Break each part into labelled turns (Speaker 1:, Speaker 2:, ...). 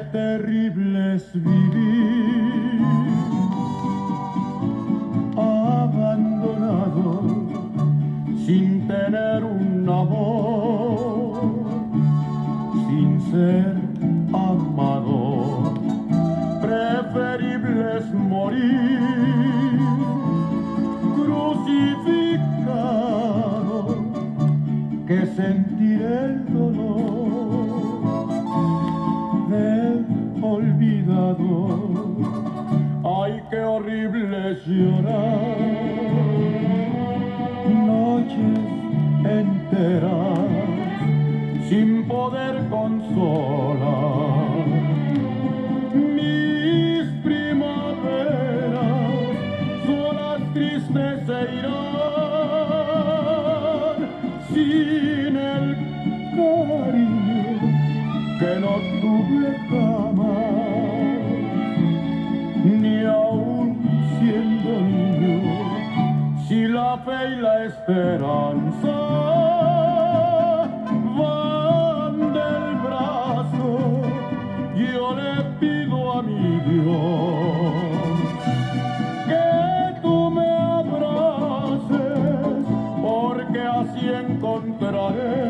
Speaker 1: terrible es vivir abandonado sin tener un amor, sin ser amado. Preferible es morir crucificado que sentir olvidado. Ay, qué horrible llorar noches enteras sin poder consolar. Mis primaveras solas tristes se irán sin el cariño que no tuve la fe y la esperanza van del brazo, yo le pido a mi Dios que tú me abraces, porque así encontraré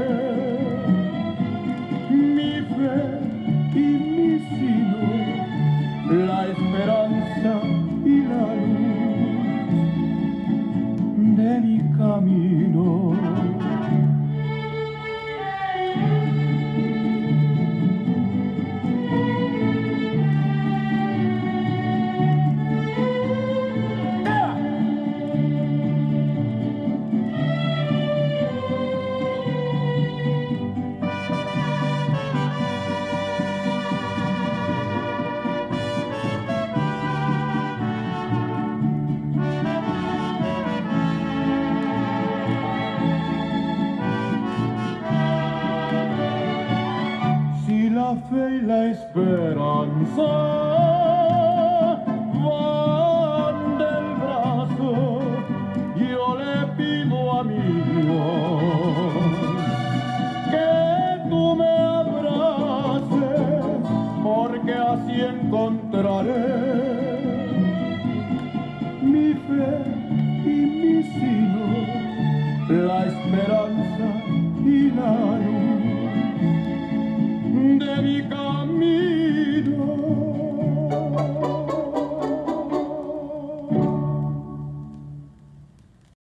Speaker 1: y la esperanza van del brazo, yo le pido a mi Dios que tú me abraces, porque así encontraré mi fe y mi sino, la esperanza y la